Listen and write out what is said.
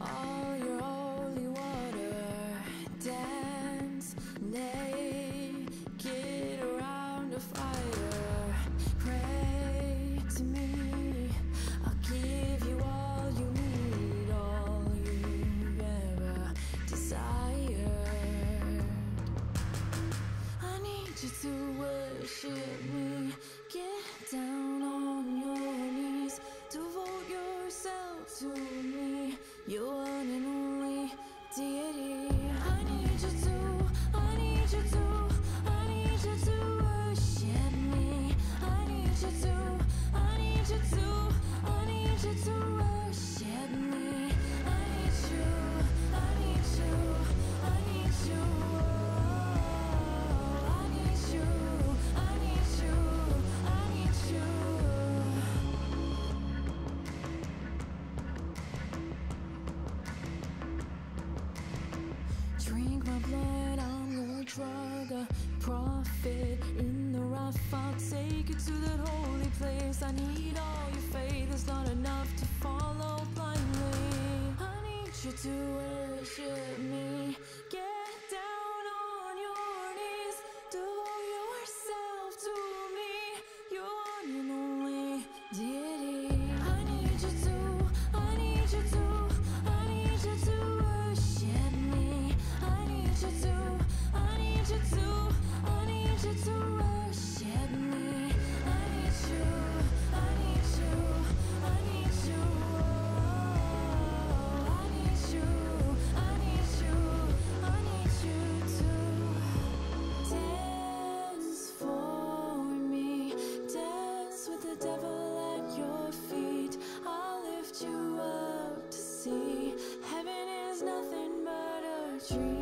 All your holy water Dance naked around fire. Pray to me. I'll give you all you need All you ever desired I need you to worship me. Get down on your knees. Devote yourself to me. You drug, a prophet in the rough. I'll take you to that holy place. I need all your faith, it's not enough to follow blindly. I need you to worship me. tree.